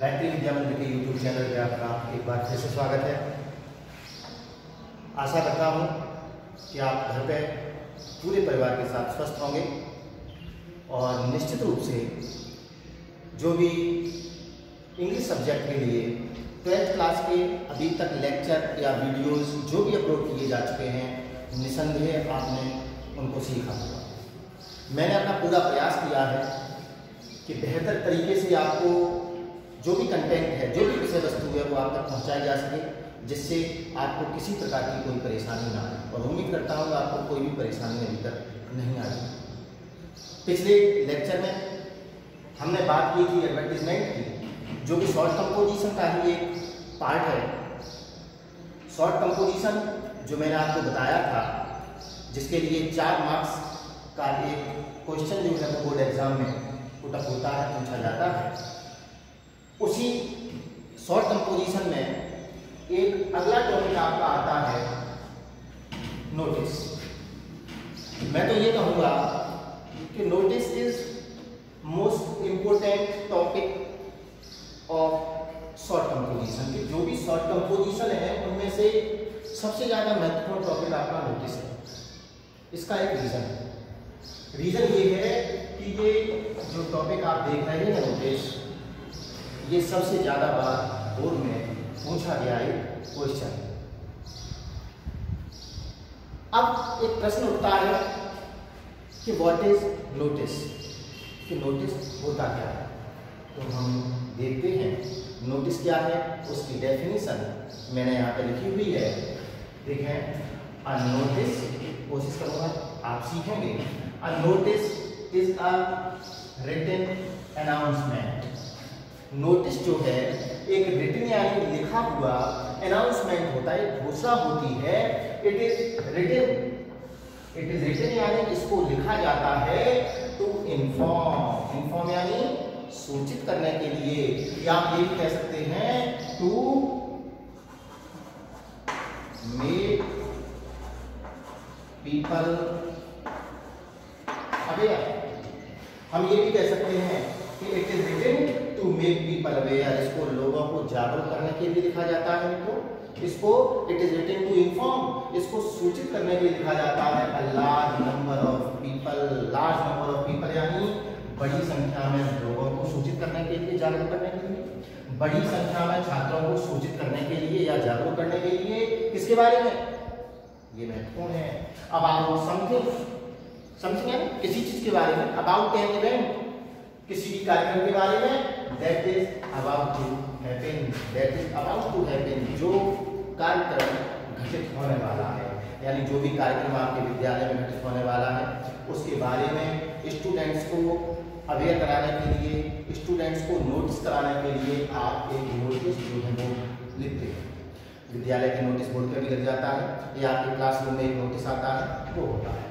गायत्री विद्या मंदिर के YouTube channel पे आपका एक बार फिर से स्वागत है। आशा करता हूँ कि आप घर पे पूरे परिवार के साथ स्वस्थ होंगे और निश्चित रूप से जो भी इंग्लिश सब्जेक्ट के लिए ट्वेल्थ क्लास के अभी तक लेक्चर या वीडियोस जो भी अपलोड किए जा चुके हैं, निसंदेह आपने उनको सीखा होगा। मैंने अपना पूरा प्रयास किया है कि बेहतर तरीके से आपको जो भी कंटेंट है, जो भी विषय वस्तु है, वो आप तक पहुंचाई जा सके, जिससे आपको किसी प्रकार की कोई परेशानी ना आए। और उम्मीद करता हूँ आपको कोई भी परेशानी अभी तक नहीं आई। पिछले लेक्चर में हमने बात की थी एडवर्टीजमेंट की, जो कि शॉर्ट कंपोजिशन का ही एक पार्ट है। शॉर्ट कंपोजिशन जो मैंने आपको बताया था, जिसके लिए चार मार्क्स का एक क्वेश्चन जो है बोर्ड एग्ज़ाम में पुटअप होता है, पूछा जाता है। उसी शॉर्ट कंपोजिशन में एक अगला टॉपिक आपका आता है नोटिस मैं तो ये कहूँगा कि notice is most important topic of short composition कि जो भी शॉर्ट कंपोजिशन है, उनमें से सबसे ज़्यादा महत्वपूर्ण टॉपिक आपका नोटिस है। इसका एक रीज़न है। रीज़न ये है कि ये जो टॉपिक आप देख रहे हैं नोटिस ये सबसे ज़्यादा बार बोर्ड में पूछा गया एक क्वेश्चन अब एक प्रश्न उठता है कि व्हाट इज़ नोटिस कि नोटिस होता क्या है? तो हम देखते हैं नोटिस क्या है? उसकी डेफिनेशन मैंने यहाँ पे लिखी हुई है। देखें अ नोटिस कोशिश करूँगा आप सीखेंगे। A notice is a written announcement notice जो है, एक रिटन यानी लिखा हुआ अनाउंसमेंट होता है, घोषणा होती है। It is written it is written यानी इसको लिखा जाता है टू इन्फॉर्म इन्फॉर्म यानी सूचित करने के लिए। या आप ये भी कह सकते हैं टू मेक पीपल अवेयर हम ये भी कह सकते हैं कि it is written to make people aware, इसको लोगों को जागरूक करने के लिए लिखा जाता है इनको। इसको it is written to inform इसको सूचित करने के लिए लिखा जाता है। A large number of people large number of people यानी बड़ी संख्या में लोगों को सूचित करने के लिए, जागरूक करने के लिए। बड़ी संख्या में छात्रों को सूचित करने के लिए या जागरूक करने के लिए किसके बारे में? ये महत्वपूर्ण है। अब आप समथिंग समथिंग किसी चीज़ के बारे में। अबाउट एन इवेंट किसी भी कार्यक्रम के बारे में। That is about to happen. That is about to happen. जो कार्यक्रम घटित होने वाला है, यानी जो भी कार्यक्रम आपके विद्यालय में घटित होने वाला है, उसके बारे में स्टूडेंट्स को अवेयर कराने के लिए स्टूडेंट्स को नोटिस कराने के लिए आप एक नोटिस जो है वो लिखते हैं। विद्यालय के नोटिस बोर्ड पर भी लग जाता है, या आपके क्लासरूम में एक नोटिस आता है, वो होता है।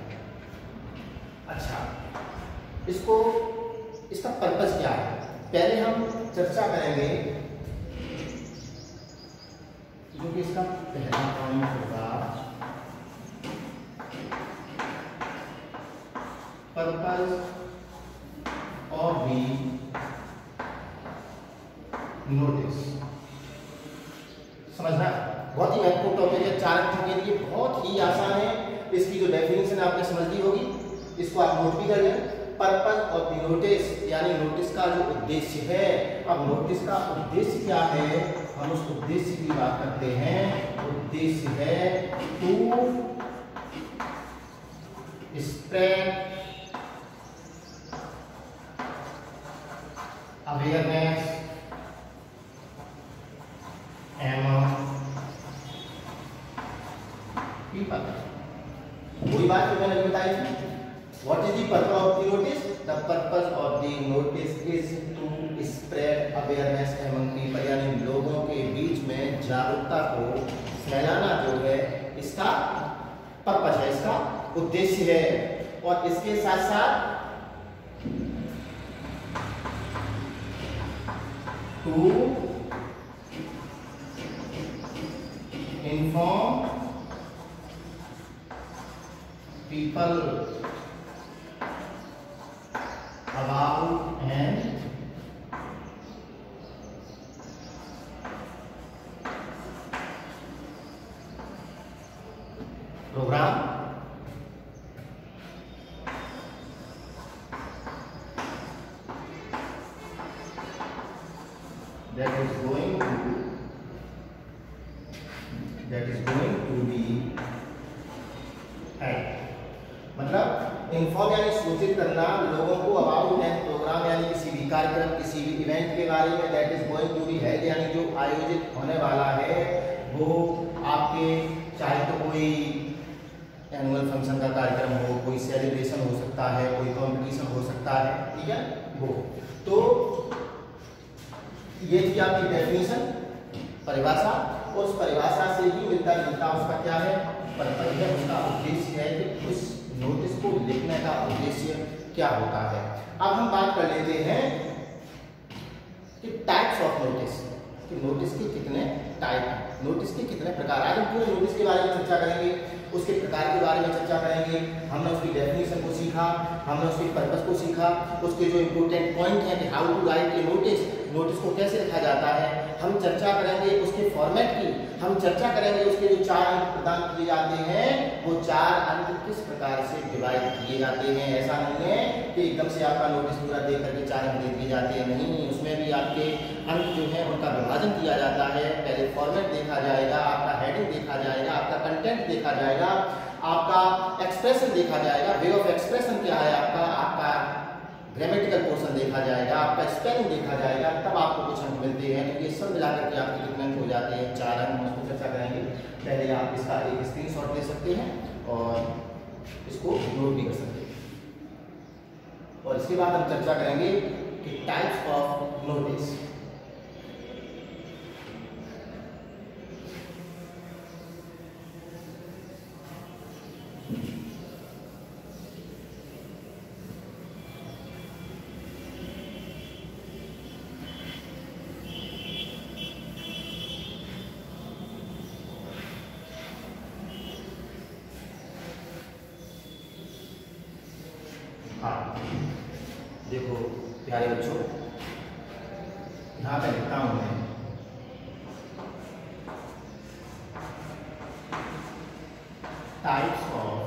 अच्छा इसको, इसका पर्पज क्या है? पहले हम चर्चा करेंगे जो कि इसका पहला पॉइंट होगा। पर्पज ऑफ़ दी नोटिस समझना? बहुत ही महत्वपूर्ण टॉपिक है। चार अंकों के लिए बहुत ही आसान है। इसकी जो डेफिनेशन आपने समझ ली होगी, इसको आप नोट भी कर लें। पर्पज ऑफ़ द नोटिस यानी नोटिस का जो उद्देश्य है, अब नोटिस का उद्देश्य क्या है? हम उस उद्देश्य की बात करते हैं। उद्देश्य है to spread awareness among people वही बात जो मैंने बताई थी। Is the purpose of the notice? The purpose of the notice is to spread awareness among people यानी लोगों के बीच में जागरूकता को फैलाना जो है इसका पर्पज है इसका उद्देश्य है और इसके साथ साथ to inform people about an मतलब इन्फॉर्म यानी सूचित करना लोगों को अबाउट एन प्रोग्राम यानी किसी भी कार्यक्रम किसी भी इवेंट के बारे में that is going to be held यानी जो आयोजित होने वाला है वो आपके चाहे तो कोई एनुअल फ़ंक्शन का कार्यक्रम हो कोई सेलिब्रेशन हो सकता है कोई कंपटीशन हो सकता है ठीक है वो तो ये थी आपकी डेफिनेशन परिभाषा, उस परिभाषा से ही मिलता जुलता उसका क्या है? पर्पज उसका उद्देश्य है कि उस नोटिस को लिखने का उद्देश्य क्या होता है। अब हम बात कर लेते हैं कि टाइप्स ऑफ़ नोटिस कि नोटिस के कितने टाइप हैं। नोटिस के कितने प्रकार आज हम पूरे नोटिस के बारे में चर्चा करेंगे, उसके प्रकार के बारे में चर्चा करेंगे। हमने उसकी डेफिनेशन को सीखा, हमने उसके पर्पस को सीखा, उसके जो इम्पोर्टेंट पॉइंट हैं कि how to write a notice notice को कैसे लिखा जाता है? हम चर्चा करेंगे उसके फॉर्मेट की। हम चर्चा करेंगे उसके जो चार अंक प्रदान किए जाते हैं, वो चार अंक किस प्रकार से डिवाइड किए जाते हैं? ऐसा नहीं है कि एकदम से आपका नोटिस पूरा देख करके चार अंक दे दिए जाते हैं। नहीं, उसमें भी आपके अंक जो है, उनका विभाजन किया जाता है। पहले फॉर्मेट देखा जाएगा, आपका हेडिंग देखा जाएगा, आपका कंटेंट देखा जाएगा, आपका एक्सप्रेशन देखा जाएगा। वे ऑफ़ एक्सप्रेशन क्या है आपका? आपका ग्रामेटिकल पोर्सन देखा जाएगा। आपका स्पेलिंग देखा जाएगा, तब आपको कुछ अंक मिलते हैं। तो ये सब मिलाकर के आपके कितने अंक हो जाते हैं, चार अंक हम उसको चर्चा करेंगे। पहले आप इसका एक स्क्रीन शॉट ले सकते हैं और इसको नोट भी कर सकते हैं। और इसके बाद हम चर्चा करेंगे कि टाइप्स ऑफ़ नोटिस हाँ देखो प्यारे बच्चों यहाँ पे लिखता हूँ मैं types of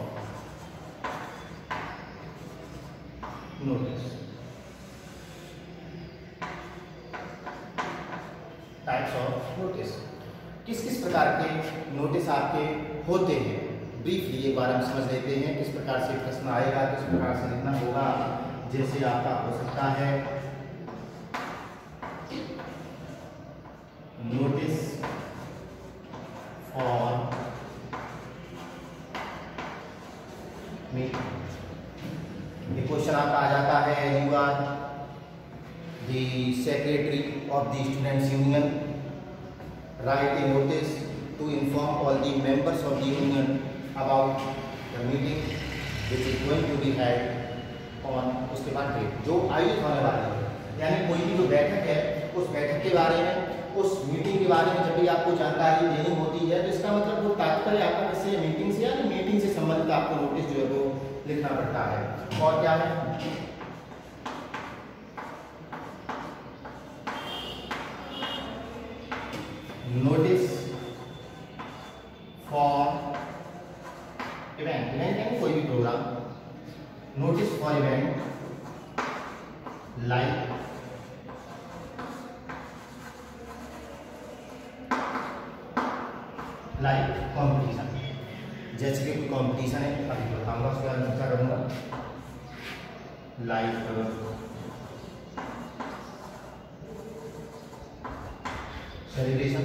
types of notice किस किस प्रकार के नोटिस आपके होते हैं? ब्रीफली एक बार हम समझ लेते हैं, किस प्रकार से प्रश्न आएगा, किस प्रकार से लिखना होगा, जैसे आपका हो सकता है नोटिस और क्वेश्चन आपका आ जाता है you are the secretary of the students union write a notice to inform all the members of the about the meeting which is going to be held on उसके बाद डेट जो आयोजित होने वाली है, यानी कोई भी जो बैठक है, उस बैठक के बारे में, उस मीटिंग के बारे में जब भी आपको जानकारी देनी होती है तो इसका मतलब वो तात्पर्य आपका किसी मीटिंग से या मीटिंग से संबंधित आपको नोटिस जो है वो लिखना पड़ता है। और क्या है? नोटिस फॉर इवेंट इवेंट यानी कोई भी program notice for event like like competition जैसे कि कोई कंपटीशन है, अभी बताऊँगा, उसके बाद चर्चा करूँगा। लाइक सेलिब्रेशन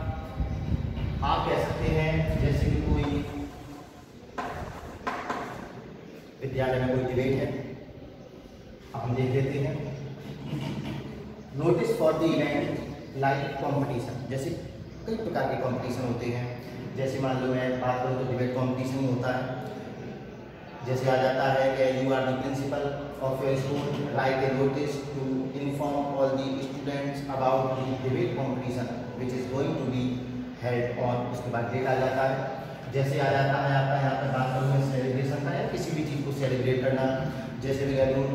जैसे कई प्रकार के कंपटीशन होते हैं। जैसे मान लो मैं बात करूँ तो डिबेट कंपटीशन होता है। जैसे आ जाता है कि you are the principal of your school write a notice to inform all the students about the debate competition which is going to be held on उसके बाद डेट आ जाता है। जैसे आ जाता है आपका यहाँ पर बात करूँ सेलिब्रेशन का या किसी भी चीज़ सेलिब्रेट करना। जैसे मैं कह दूँ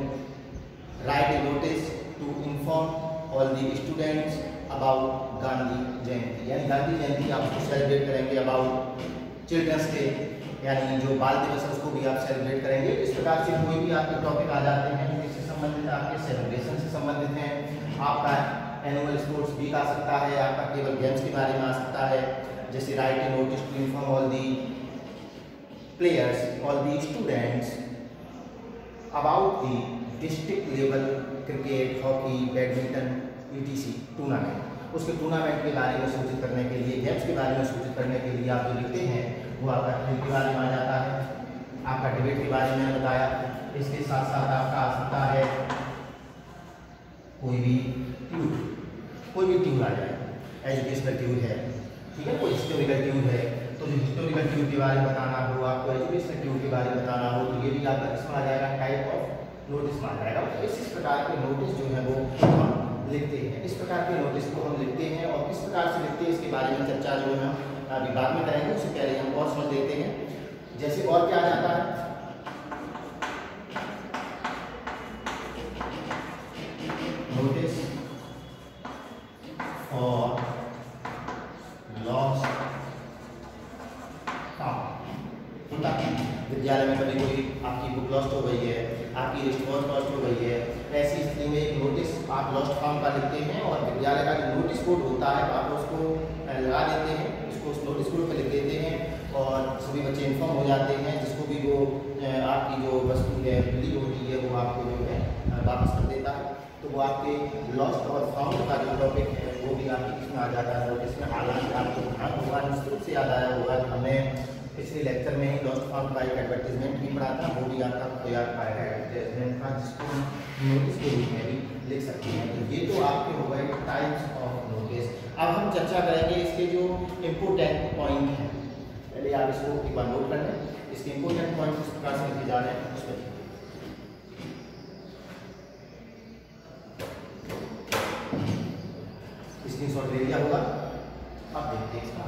write notice to inform all the students about Gandhi Jayanti यानी गांधी जयंती आप उसको सेलिब्रेट करेंगे अबाउट चिल्ड्रंस डे यानी जो बाल दिवस है, उसको भी आप सेलिब्रेट करेंगे। इस प्रकार से कोई भी आपके टॉपिक आ जाते हैं जिससे संबंधित आपके सेलिब्रेशन से संबंधित हैं। आपका एनुअल स्पोर्ट्स वीक आ सकता है, आपका केवल गेम्स के बारे में आ सकता है। जैसे write a notice to inform all the players all the students about the district level cricket hockey badminton ETC tournament उसके टूर्नामेंट के बारे में सूचित करने के लिए गेम्स के बारे में सूचित करने के लिए आप जो लिखते हैं, वो आपका खेल के बारे में आ जाता है। आपका डिबेट के बारे में बताया। इसके साथ साथ आपका आ सकता है कोई भी ट्यूर कोई भी ट्यूर आ जाए। एजुकेशनल ट्यूर है। ठीक है? कोई हिस्टोरिकल ट्यूर है। जो हिस्टोरिकल ट्यूर के बारे में बताना हो, आपको एजुकेशनल ट्यूर के बारे में बताना हो तो ये भी आपका इसमें आ जाएगा टाइप ऑफ़ नोटिस में आ जाएगा। तो इस प्रकार के नोटिस जो है वो हम लिखते हैं। इस प्रकार के नोटिस को हम लिखते हैं और किस प्रकार से लिखते हैं, इसके बारे में चर्चा जो है अभी बाद में करेंगे, उससे पहले हम और समझ लेते हैं जैसे और क्या आ जाता है नोटिस और लॉस होता है विद्यालय में कभी कोई आपकी बुक लॉस्ट हो गई है आपकी रिस्पॉन्स लॉस्ट हो गई है ऐसी स्थिति में एक नोटिस आप लॉस्ट फॉर्म का लिखते हैं और विद्यालय बोर्ड होता है आप उसको लगा देते हैं, उसको उस नोटिस बोर्ड पर लिख देते हैं और सभी बच्चे इन्फॉर्म हो जाते हैं, जिसको भी वो आपकी जो वस्तु है बिल्ली होती है, वो आपको जो है वापस कर देता है। तो वो आपके लॉस्ट और फाउंड का जो टॉपिक है, वो भी आपकी इसमें आ जाता है नोटिस में हालाँकि आपको ध्यान होगा निश्चित से याद आया होगा हमने पिछले लेक्चर में ही लॉस्ट फाउंड का एक एडवर्टीजमेंट भी पढ़ा था, वो भी आपका तैयार पाएगा एडवर्टीजमेंट का जिसको हम नोटिस के रूप में भी लिख सकते हैं। तो ये तो आपके हो गए टाइप्स ऑफ़ अब हम चर्चा करेंगे इसके जो इम्पोर्टेंट पॉइंट हैं। पहले आप इसको एक बार नोट कर लें। इसके इम्पोर्टेंट पॉइंट किस प्रकार से लिखे जा रहे हैं उसमें स्क्रीन शॉट ले लिया होगा। अब देखते हैं इसका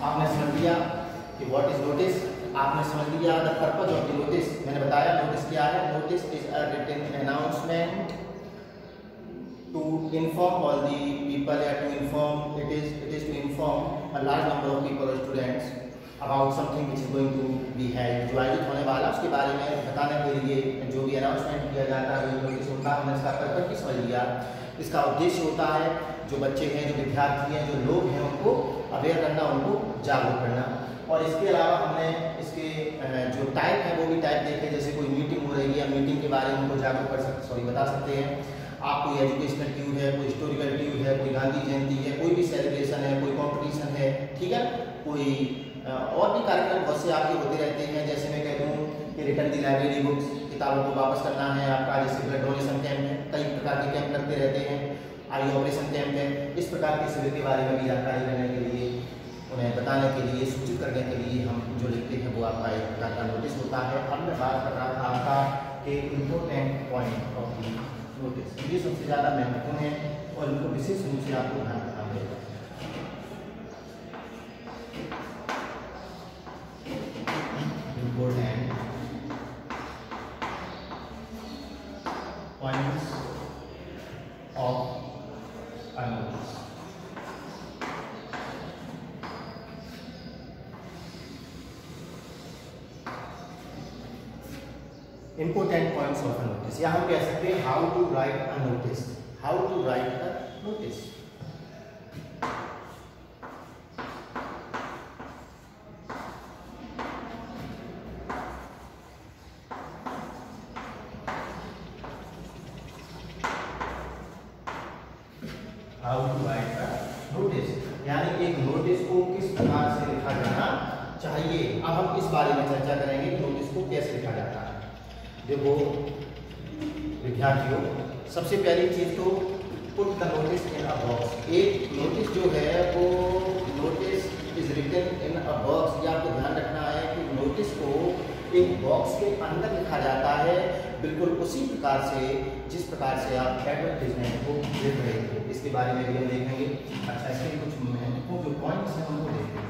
आपने समझ लिया कि व्हाट इज़ नोटिस आपने समझ लिया the purpose of the notice मैंने बताया नोटिस क्या है notice is a written announcement to inform all the people या to inform it is it is to inform a large number of people और students about something which is going to be held जो आयोजित होने वाला उसके बारे में बताने के लिए जो भी अनाउंसमेंट किया जाता है नोटिस होता है हमने इसका पर्पज भी समझ लिया इसका उद्देश्य होता है जो बच्चे हैं, जो विद्यार्थी हैं, जो लोग हैं, उनको अवेयर करना, उनको जागरूक करना। और इसके अलावा हमने इसके जो टाइप है, वो भी टाइप देखे। जैसे कोई मीटिंग हो रही है मीटिंग के बारे में उनको जागरूक कर सकते सॉरी बता सकते हैं। आप कोई एजुकेशनल ट्यूब है, कोई हिस्टोरिकल ट्यूब है, कोई गांधी जयंती है, कोई भी सेलिब्रेशन है, कोई कॉम्पिटिशन है, ठीक है? कोई और भी कार्यक्रम बहुत से आपके होते रहते हैं, जैसे मैं कह दूँ कि रिटर्न दी लाइब्रेरी बुक्स किताबों को वापस करना है, आपका जैसे ब्लड डोनेशन कैंप है, कई प्रकार के कैंप लगते रहते हैं आई ऑपरेशन कैंप है, इस प्रकार के शिविर के बारे में भी जानकारी लेने के लिए, उन्हें बताने के लिए, सूचित करने के लिए हम जो लिखते हैं वो आपका एक प्रकार का नोटिस होता है। अब मैं बात कर रहा था आपका कि इम्पोर्टेंट पॉइंट ऑफ़ नोटिस ये सबसे ज़्यादा महत्वपूर्ण है और इनको विशेष रूप से आपको ध्यान रखना पड़ेगा important points of a notice. Important points of a notice यहाँ हम कह सकते हैं how to write a notice how to write a notice प्रकार से, जिस प्रकार से आप एडवर्टीजमेंट को देख रहे हैं, इसके बारे में भी हम देखेंगे। अच्छा इसके कुछ महत्वपूर्ण जो पॉइंट्स हैं, उनको देखेंगे।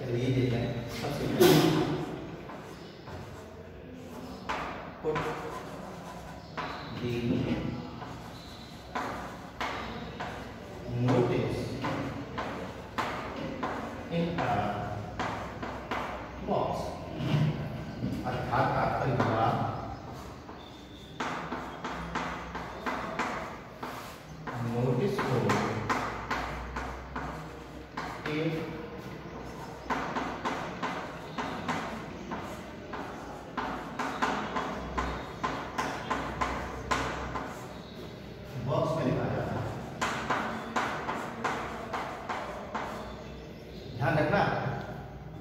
चलिए देखें सबसे पहले put the notice in a box अर्थात आपका युवा नोटिस को एक बॉक्स में लिखा जाता है ध्यान रखना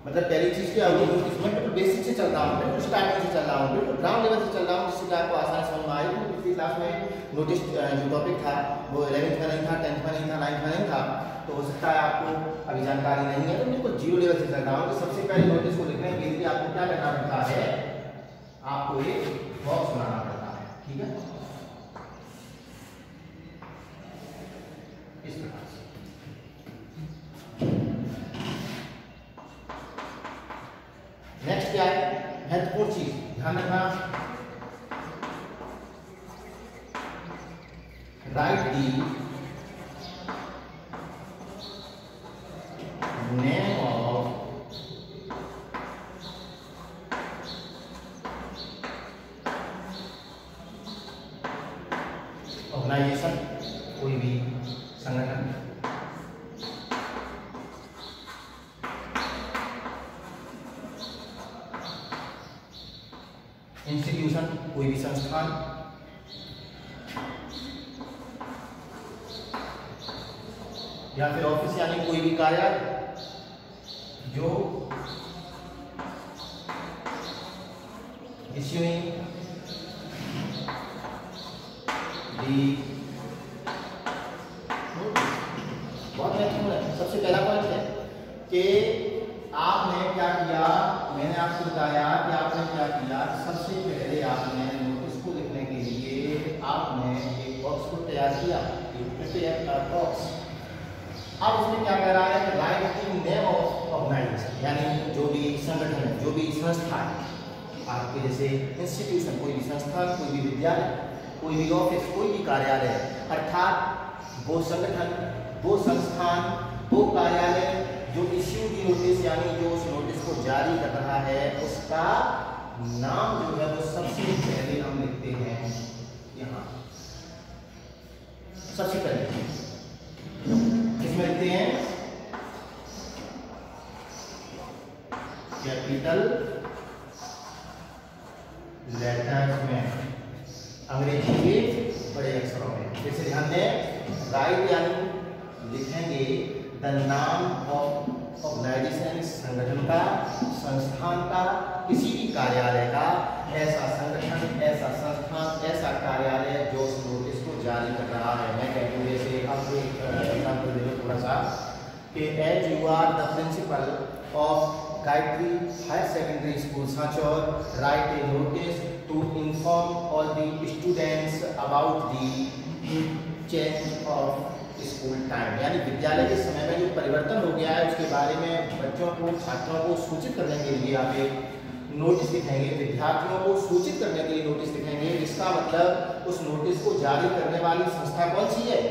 मतलब पहली चीज़ क्या होगी नोटिस मैं बिल्कुल बेसिक से चल रहा हूँ बिल्कुल स्टार्टिंग से चल रहा हूँ बिल्कुल ग्राउंड लेवल से चल रहा हूँ जिससे कि आपको आसानी समझ में आए तो पिछली क्लास में नोटिस जो टॉपिक था वो इलेवेंथ का था टेंथ में नहीं था नाइन्थ में नहीं था तो हो सकता है आपको अभी जानकारी नहीं है तो मेरे को ज़ीरो लेवल से चलता हूँ तो सबसे पहले नोटिस को लिखने के लिए आपको क्या करना पड़ता है, आपको एक बॉक्स बनाना पड़ता है, ठीक है इस प्रकार से नेक्स्ट क्या है महत्वपूर्ण चीज़ ध्यान रखना write the name of organization कोई भी संगठन इंस्टीट्यूशन कोई भी संस्थान या फिर ऑफ़िस यानी कोई भी कार्यालय जो issuing the बहुत महत्वपूर्ण है। सबसे पहला पॉइंट है कि आपने क्या किया? मैंने आपको बताया कि आपने क्या किया। सबसे पहले आपने नोटिस को लिखने के लिए आपने एक बॉक्स को तैयार किया। बॉक्स अब उसमें क्या कह रहा है कि write the name of organization यानी जो भी संगठन है, जो भी संस्था है आपके जैसे इंस्टीट्यूशन कोई भी संस्था, कोई भी विद्यालय, कोई भी ऑफ़िस कोई भी कार्यालय, अर्थात वो संगठन, वो संस्थान, वो कार्यालय जो इश्यू की नोटिस यानी जो उस नोटिस को जारी कर रहा है, उसका नाम जो है वो सबसे पहले हम लिखते हैं यहाँ सबसे पहले किसमें लिखते हैं कैपिटल लेटर्स में अंग्रेज़ी के बड़े अक्षरों में जैसे ध्यान दें राइट यानी लिखेंगे द नाम ऑफ़ ऑर्गेनाइजेशन संगठन का संस्थान का किसी भी कार्यालय का ऐसा संगठन ऐसा संस्थान ऐसा कार्यालय जो उस नोटिस को जारी कर रहा है मैं कहती हूँ जैसे अब एक एग्ज़ाम्पल दे दो थोड़ा सा कि as you are the principal of Gayatri higher secondary school Sanchore write a notice to inform all the students about the change of school time यानी विद्यालय के समय में जो परिवर्तन हो गया है, उसके बारे में बच्चों को, छात्रों को सूचित करने के लिए आप एक नोटिस दिखाएँगे, विद्यार्थियों को सूचित करने के लिए नोटिस दिखाएँगे इसका मतलब उस नोटिस को जारी करने वाली संस्था कौन सी है?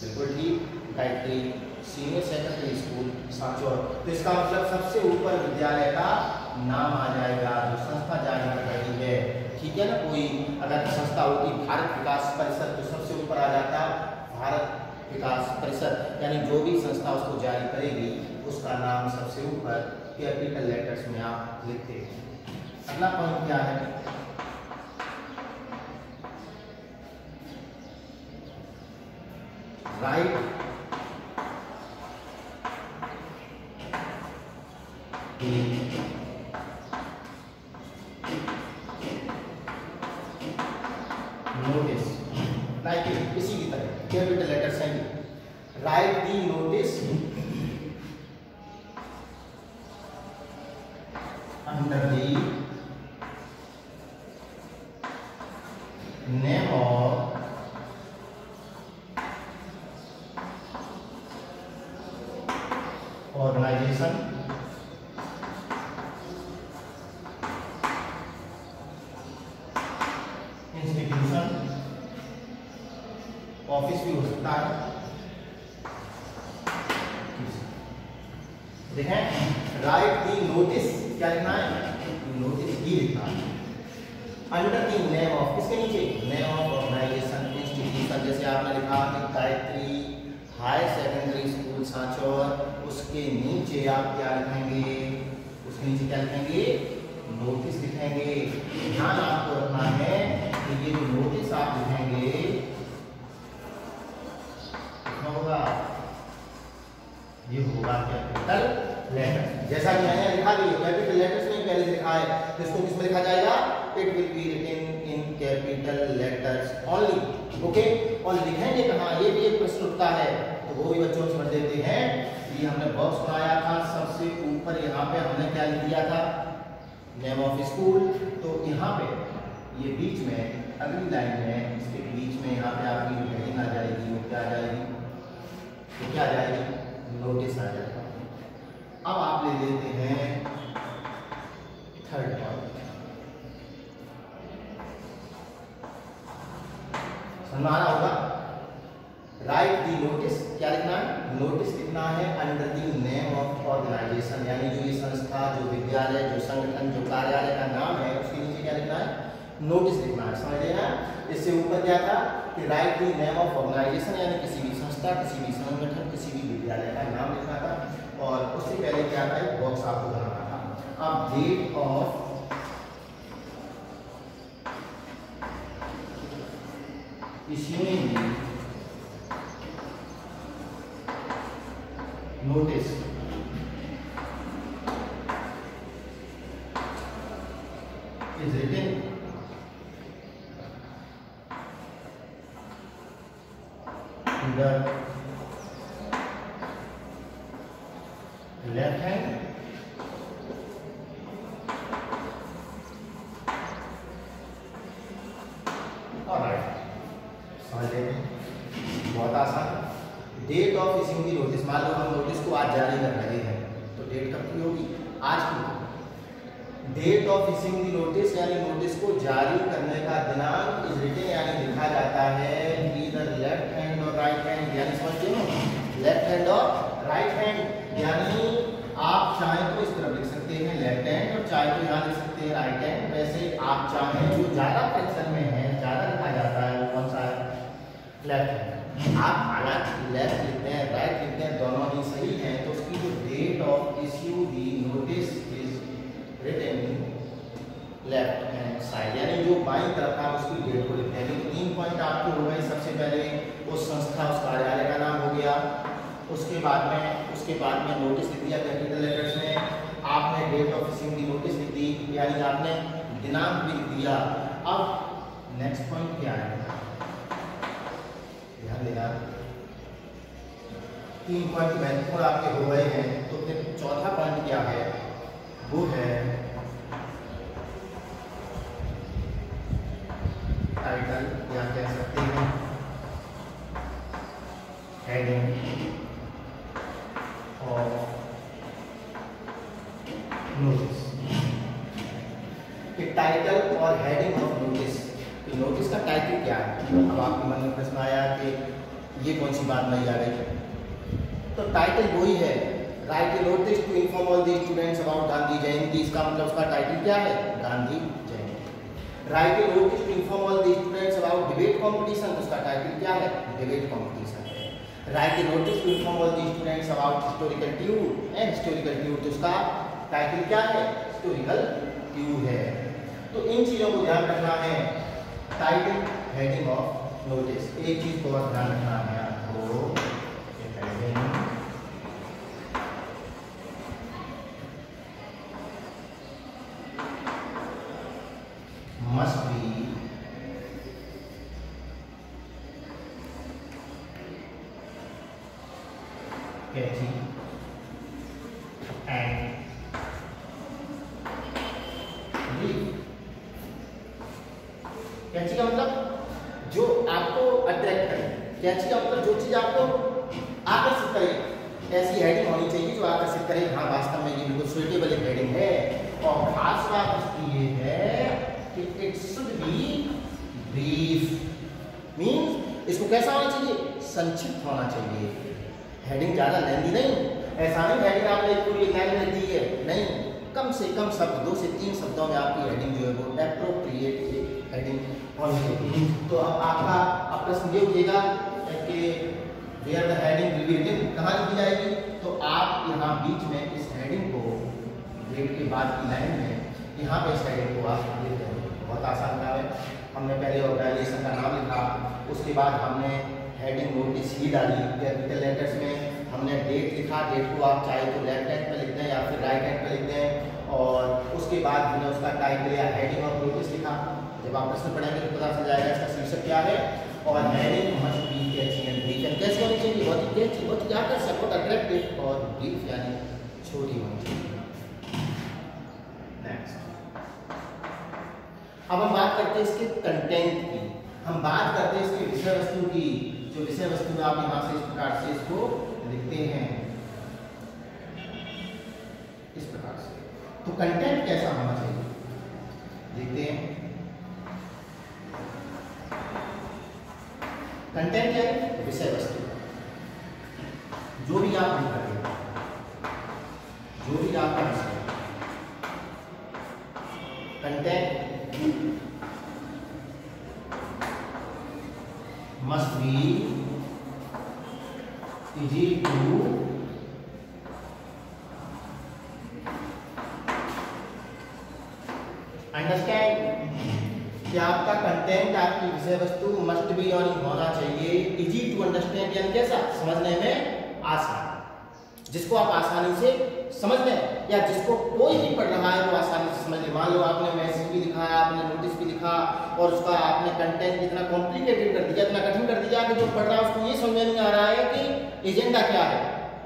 बिल्कुल ठीक Gayatri senior secondary school Sanchore तो इसका मतलब सबसे ऊपर विद्यालय का नाम आ जाएगा, जो संस्था जारी कर रही है। ठीक है ना? कोई अगर संस्था होती, भारत विकास परिषद तो सबसे ऊपर आ जाता, भारत विकास परिषद, यानी जो भी संस्था उसको जारी करेगी, उसका नाम सबसे ऊपर कैपिटल लेटर्स में आप लिखते हैं। अगला पॉइंट क्या है? राइट नोटिस like इसी की तरह capital letter sign write the notice under the name of है। तो इसको किसमें लिखा जाएगा? It will be written in capital letters only okay और लिखेंगे कहाँ? ये भी एक प्रश्न उठता है। तो वो भी बच्चों समझ लेते हैं। ये हमने बॉक्स बनाया था। सबसे ऊपर यहाँ पे हमने क्या लिख दिया था? नेम ऑफ़ स्कूल तो यहाँ पे ये बीच में, अगली लाइन में, इसके बीच में यहाँ पे आपकी हेडिंग आ जाएगी, वो क्या आ जाएगी? तो क्या आ जाएगी? नोटिस आ जाएगा। अब आप ले लेते हैं। थर्ड पॉइंट समझ होगा राइट दी नोटिस क्या लिखना है? नोटिस लिखना है under the name of organization यानी जो ये संस्था, जो विद्यालय, जो संगठन, जो कार्यालय का नाम है, उसके नीचे क्या लिखना है? नोटिस लिखना है, समझ लेना इससे ऊपर क्या था? कि write the name of organization यानी किसी भी संस्था, किसी भी संगठन, किसी भी विद्यालय का नाम लिखना था। और उससे पहले क्या था? एक बॉक्स आपको अपडेट ऑफ़ इसमें नोटिस चाहे तो यहाँ लिख सकते हैं राइट हैंड वैसे आप चाहें जो ज़्यादा फ्रैक्शन में है, ज़्यादा लिखा जाता है, वो कौन सा है? लेफ़्ट हैंड आप हालाँकि लेफ़्ट लिखते हैं राइट लिखते हैं, दोनों ही सही हैं तो उसकी जो date of issue the notice is written left hand side यानी जो बाई तरफ़ आप उसकी डेट को लिखते हैं तीन पॉइंट आपके हो गए सबसे पहले उस संस्था, उस कार्यालय का नाम हो गया। उसके बाद में, उसके बाद में नोटिस लिख दिया कैपिटल लेटर्स में आपने डेट ऑफ़ इशिंग की नोटिस लिख दी, यानी आपने दिनांक भी लिख दिया। अब नेक्स्ट पॉइंट क्या है? ध्यान देना। तीन पॉइंट महत्वपूर्ण आपके हो गए हैं तो फिर चौथा पॉइंट क्या है? वो है टाइटल या कह सकते हैं हेडिंग ऑफ़ नोटिस कि टाइटल और हेडिंग ऑफ़ नोटिस कि नोटिस का टाइटल क्या है? अब आपके मन में प्रश्न आया कि ये कौन सी बात नहीं आ गई तो टाइटल वही है. Write a notice to inform all the students about Gandhi Jayanti इसका मतलब उसका टाइटल क्या है? Gandhi Jayanti write a notice to inform all the students about debate competition उसका टाइटल क्या है? Debate competition write a notice to inform all the students about historical tube and historical tube तो उसका title क्या है? Historical tube है। तो इन चीज़ों को ध्यान रखना है। टाइटल हेडिंग ऑफ़ नोटिस एक चीज़ को ध्यान रखना है आपको। must be catchy and कैची का मतलब जो आपको अट्रैक्ट करे। कैची का मतलब जो चीज़ आपको आकर्षित करे? ऐसी हेडिंग होनी चाहिए जो आकर्षित करे। हाँ वास्तव में ये बिल्कुल सुइटेबल एक हेडिंग है। और खास बात इसकी ये है कि it should be brief means इसको कैसा होना चाहिए? संक्षिप्त होना चाहिए। हेडिंग ज़्यादा लेंदी नहीं। ऐसा नहीं हेडिंग आपने पूरी लाइन में दी है। नहीं, कम से कम शब्द, दो से तीन शब्दों में आपकी हेडिंग जो है वो अप्रोप्रिएट तो आपका अब प्रश्न ये उठेगा कि where the heading will be written कहाँ लिखी जाएगी? तो आप यहाँ बीच में इस हेडिंग को ग्रेड के बाद की लाइन में यहाँ पे इस हेडिंग को आप लिख देंगे बहुत आसान काम है। हमने पहले ऑर्गेनाइजेशन का नाम लिखा। उसके बाद हमने हेडिंग नोटिस ही डाली। कैपिटल लेटर्स में हमने डेट लिखा। डेट को आप चाहे तो लेफ़्ट हैंड पे लिख दें या फिर राइट हैंड पे लिख दें। और उसके बाद हमने उसका टाइटल या हेडिंग और नोटिस लिखा। जब आप प्रश्न पढ़ेंगे तो पता चल जाएगा इसका शीर्षक क्या है और heading must be catchy and brief and कैसी होनी चाहिए, बहुत ही कैची बहुत क्या कर सकते अट्रैक्टिव और ब्रीफ यानी छोटी होनी चाहिए। नेक्स्ट अब हम बात करते हैं इसके कंटेंट की। हम बात करते हैं इसके विषय वस्तु की। जो विषय वस्तु में आप यहाँ से इस प्रकार से इसको लिखते हैं। इस प्रकार से। तो कंटेंट कैसा होना चाहिए? देखते हैं। कंटेंट क्या है? विषय वस्तु। जो भी आप लिख रहे हैं जो भी विषय content must be easy to understand कि आपका कंटेंट आपकी विषय वस्तु मस्ट बी ऑन होना इजी टू अंडरस्टैंड यानी कैसा समझने में आसान। जिसको आप आसानी से समझ लें या जिसको कोई भी पढ़ रहा है, वो आसानी से समझ ले मान लो आपने मैसेज भी लिखा, आपने नोटिस भी लिखा, और उसका आपने कंटेंट इतना कॉम्प्लिकेटेड कर दिया, इतना कठिन कर दिया कि जो पढ़ रहा है, उसको ये समझ नहीं आ रहा है कि एजेंडा क्या है।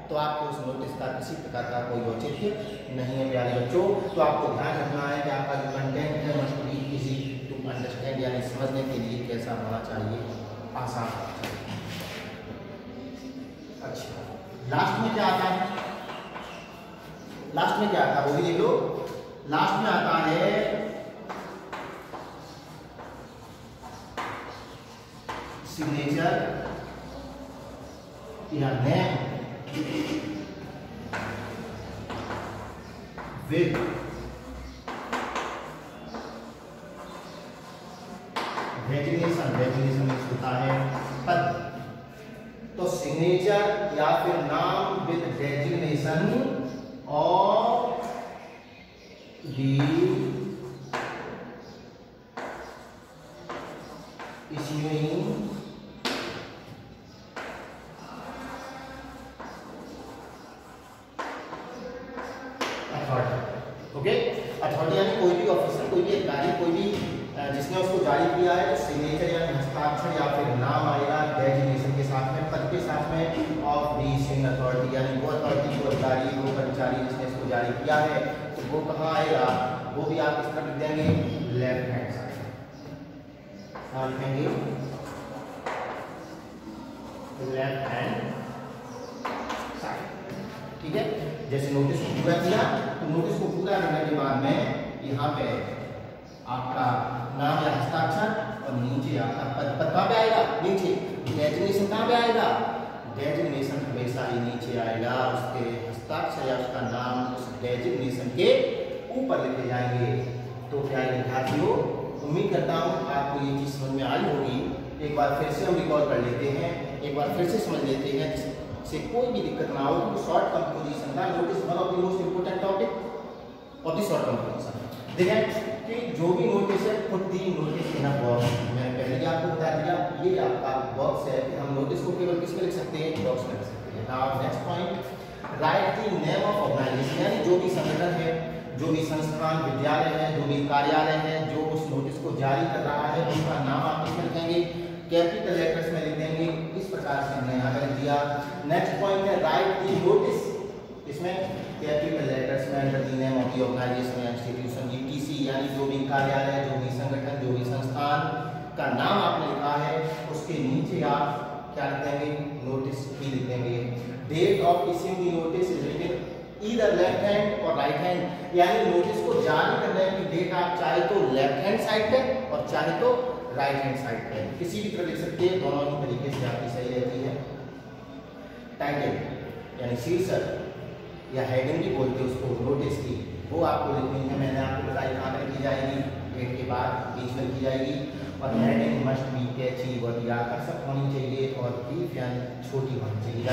तो आपको उस नोटिस का, किसी प्रकार का कोई औचित्य नहीं है, प्यारे बच्चों। तो आपको ध्यान रखना है कि आपका जो कंटेंट है मस्ट इजी टू अंडरस्टैंड यानी समझने के लिए कैसा होना चाहिए, आसान होना चाहिए। अच्छा। लास्ट में क्या आता है? लास्ट में क्या आता है? वो भी देख लो लास्ट में आता है। सिग्नेचर या नेम विद डेजिग्नेशन डेजिग्नेशन होता है पद तो सिग्नेचर या फिर नाम विद डेजिग्नेशन और the issuing authority okay authority यानी कोई भी ऑफिसर कोई भी अधिकारी कोई भी जिसने उसको जारी किया है तो सिग्नेचर या हस्ताक्षर या फिर नाम आएगा डेजिग्नेशन के साथ में पद के साथ में ऑफ़ दी इशूइंग अथॉरिटी यानी वो अथॉरिटी जो अधिकारी वो कर्मचारी जिसने इसको जारी किया है तो वो कहाँ आएगा वो भी आप इस तरह लिख देंगे लेफ़्ट हैंड कहाँ लिखेंगे लेफ़्ट हैंड साइड ठीक है? जैसे नोटिस को पूरा किया तो नोटिस को पूरा करने के बाद में यहाँ पे आपका नाम या हस्ताक्षर और नीचे आपका पद पद कहाँ पे आएगा? नीचे। डेजिग्नेशन कहाँ पे आएगा? डेजिग्नेशन हमेशा ही नीचे आएगा। उसके हस्ताक्षर या उसका नाम उस डेजिग्नेशन के ऊपर लिखे जाएँगे। तो प्यारे विद्यार्थियों? उम्मीद करता हूँ आपको ये चीज़ समझ में आई होगी। एक बार फिर से हम रिकॉल कर लेते हैं। एक बार फिर से समझ लेते हैं जिससे कोई भी दिक्कत ना हो तो शॉर्ट कंपोजिशन का notice one of the most important topic of the short composition देखें कि जो भी नोटिस है, खुद दी नोटिस इन बॉक्स मैंने पहले ही आपको बता दिया, ये आपका बॉक्स है कि हम नोटिस को केवल किसमें लिख सकते हैं? बॉक्स में लिख सकते हैं। Now next point write the name of organization यानी जो भी संगठन है, जो भी संस्थान, विद्यालय है, जो भी कार्यालय है, जो नोटिस को जारी कर रहा है, उसका नाम आप किसमें लिखेंगे कैपिटल लेटर्स में लिख देंगे। इस प्रकार से हमने यहाँ लिख दिया। नेक्स्ट पॉइंट है राइट दी नोटिस इसमें कैपिटल लेटर्स में under the name of the organization institution ETC यानी जो भी कार्यालय, जो भी संगठन, जो भी संस्थान का नाम आपने लिखा है, उसके नीचे आप क्या लिख देंगे? नोटिस की लिख देंगे। Date of issuing the notice is written either left hand और राइट हैंड यानी नोटिस को जारी करने की डेट आप चाहे तो लेफ़्ट हैंड साइड पे और चाहे तो राइट हैंड साइड पे। किसी भी तरह लिख सकते हैं, दोनों ही तरीके से आपकी सही रहती है। टाइटल यानी शीर्षक या हेडिंग भी बोलते हैं उसको नोटिस की। वो आपको लिखनी है, मैंने आपको बताई कहाँ तक की जाएगी डेट के बाद बीच में की जाएगी। और हेडिंग मस्ट बी कैची या आकर्षक होनी चाहिए और ब्रीफ यानी छोटी होनी चाहिए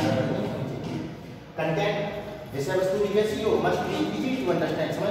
कंटेंट विषय वस्तु भी कैसी हो must be easy to understand समझ